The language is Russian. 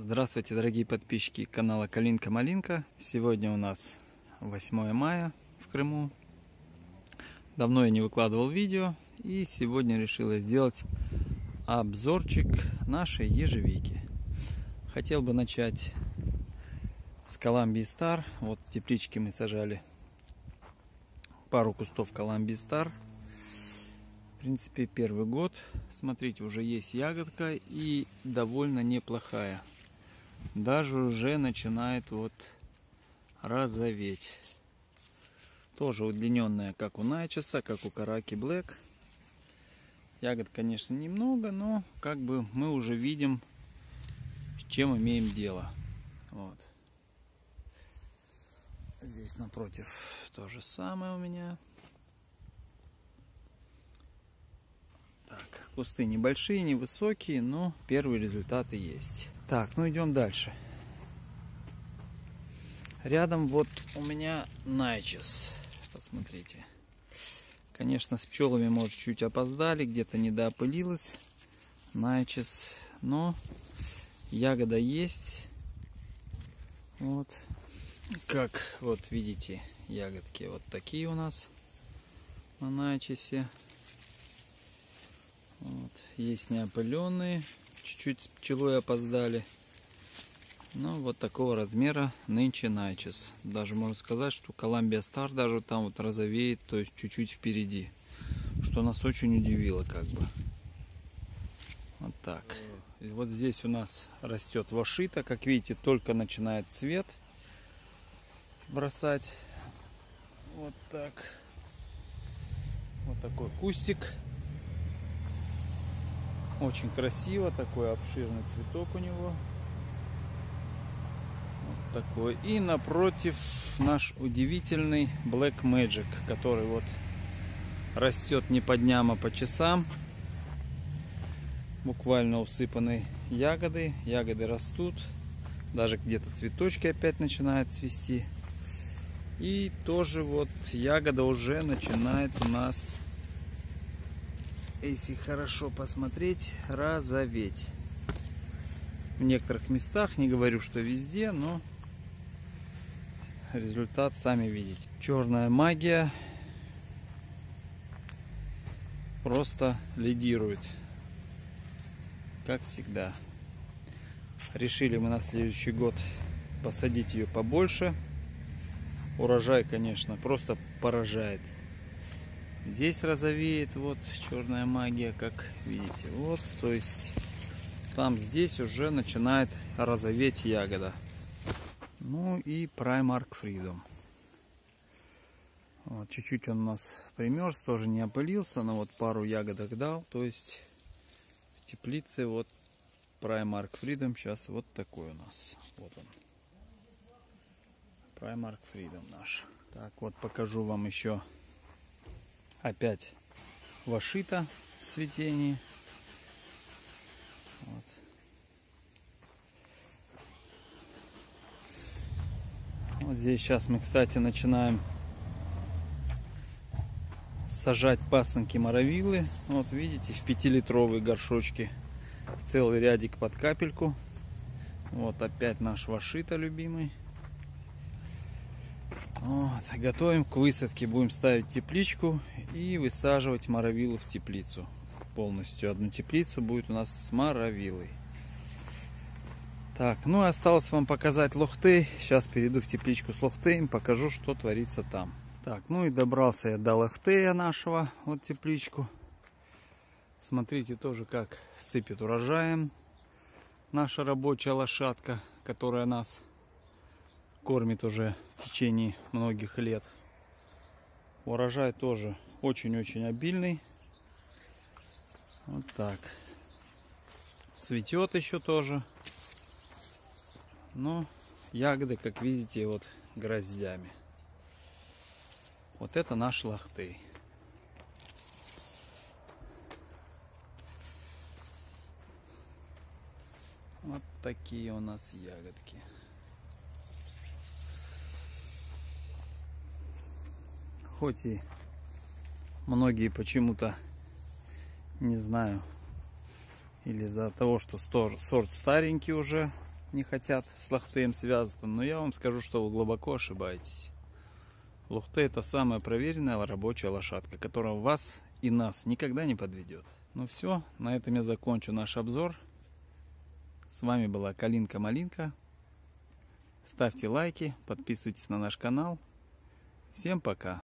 Здравствуйте, дорогие подписчики канала Калинка Малинка. Сегодня у нас 8 мая в Крыму. Давно я не выкладывал видео и сегодня решила сделать обзорчик нашей ежевики. Хотел бы начать с Коламбии Стар. Вот в тепличке мы сажали пару кустов Коламбии Стар. В принципе, первый год. Смотрите, уже есть ягодка и довольно неплохая. Даже уже начинает вот розоветь. Тоже удлиненная, как у Найчеса, как у Караки Блэк. Ягод, конечно, немного, но как бы мы уже видим, с чем имеем дело. Вот. Здесь напротив то же самое у меня. Так, кусты небольшие, невысокие, но первые результаты есть. Так, ну идем дальше. Рядом вот у меня Найчес. Посмотрите. Конечно, с пчелами, может, чуть опоздали, где-то недоопылилось. Найчес. Но ягода есть. Вот. Как вот видите, ягодки вот такие у нас на Найчесе. Вот. Есть неопыленные, чуть-чуть с пчелой опоздали. Ну, вот такого размера нынче найчес. Даже можно сказать, что Коламбия Стар даже там вот розовеет, то есть чуть-чуть впереди. Что нас очень удивило как бы. Вот так. И вот здесь у нас растет вашита. Как видите, только начинает цвет бросать. Вот так. Вот такой кустик. Очень красиво, такой обширный цветок у него. Вот такой. И напротив наш удивительный Black Magic, который вот растет не по дням, а по часам. Буквально усыпанный ягоды. Ягоды растут. Даже где-то цветочки опять начинают цвести. И тоже вот ягода уже начинает у нас если хорошо посмотреть, розоветь. В некоторых местах, не говорю, что везде, но результат сами видите. Черная магия просто лидирует, как всегда. Решили мы на следующий год посадить ее побольше. Урожай, конечно, просто поражает. Здесь розовеет, вот черная магия, как видите. Вот, то есть там здесь уже начинает розоветь ягода. Ну и Primark Freedom. Вот, чуть-чуть он у нас примерз, тоже не опылился, но вот пару ягодок дал. То есть в теплице вот Primark Freedom сейчас вот такой у нас. Вот он. Primark Freedom наш. Так, вот покажу вам еще опять вашита в цветении. Вот. вот здесь сейчас мы, кстати, начинаем сажать пасынки моровилы. Вот видите, в 5-литровые горшочки целый рядик под капельку. Вот опять наш вашита любимый. Вот, готовим к высадке. Будем ставить тепличку и высаживать моровилу в теплицу. Полностью одну теплицу будет у нас с моровилой. Так, ну и осталось вам показать лохты. Сейчас перейду в тепличку с лохтеем, покажу, что творится там. Так, ну и добрался я до лохтея нашего, вот тепличку. Смотрите тоже, как сыпет урожаем наша рабочая лошадка, которая нас кормит уже в течение многих лет. Урожай тоже очень-очень обильный. Вот так. Цветет еще тоже. Но ягоды, как видите, вот гроздями. Вот это наш лахты. Вот такие у нас ягодки. Хоть и многие почему-то, не знаю, или из-за того, что сорт старенький уже, не хотят с Лохтеем связаться, но я вам скажу, что вы глубоко ошибаетесь. Лохте это самая проверенная рабочая лошадка, которая вас и нас никогда не подведет. Ну все, на этом я закончу наш обзор. С вами была Калинка Малинка. Ставьте лайки, подписывайтесь на наш канал. Всем пока!